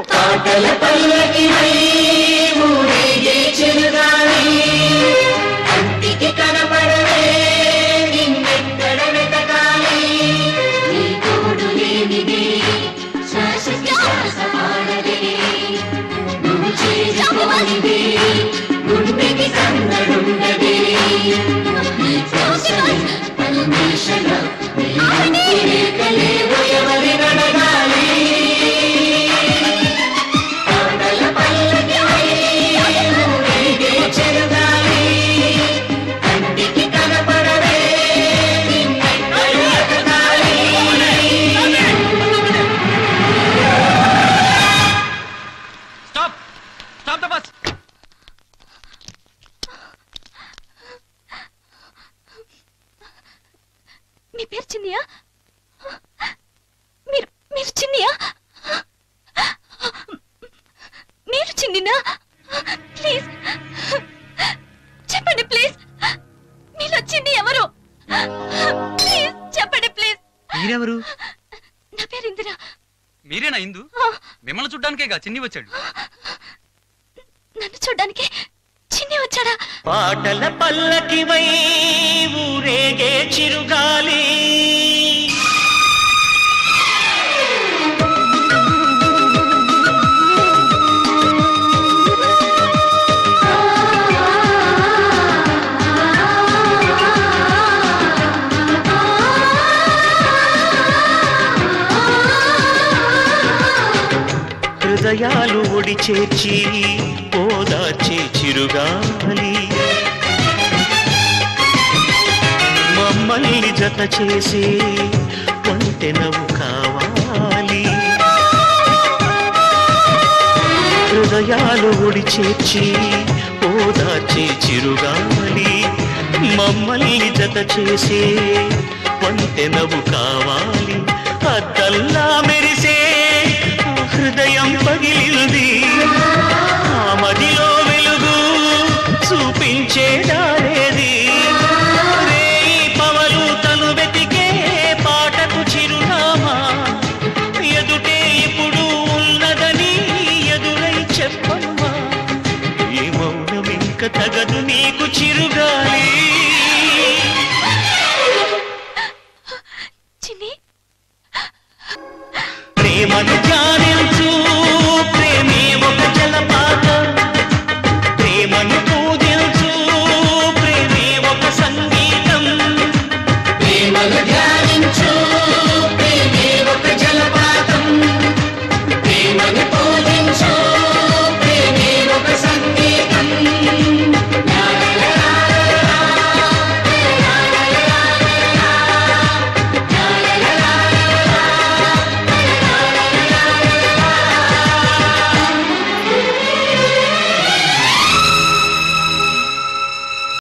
పాటల పల్లకి పేరు చిన్నియా? మీరు మీరు చిన్నియా? మీరు చిన్నినా? ప్లీజ్ చెప్పండి ప్లీజ్. మీలో చిన్ని ఎవరు? ప్లీజ్ చెప్పండి ప్లీజ్. మీరెవరు? నా పేరు ఇందిరా. మీరేనా ఇందు? మిమ్మల్ని చూడ్డానికేగా చిన్ని వచ్చాడు? నన్ను చూడ్డానికి చిన్ని వచ్చాడా? పాటల పల్లకివై ఊరేగే చిరుగాలి. హృదయాలు ఒడి చేర్చి ఓదార్చే చిరుగాలి మమ్మల్ని జత చేసే వంతెనవు కావాలి. హృదయాలు ఒడి చేర్చి ఓదార్చే చిరుగాలి మమ్మల్ని జత చేసే వంతెనవు కావాలి. అద్దల్లా నీకు చిరుగాలి. ప్రేమను జాలి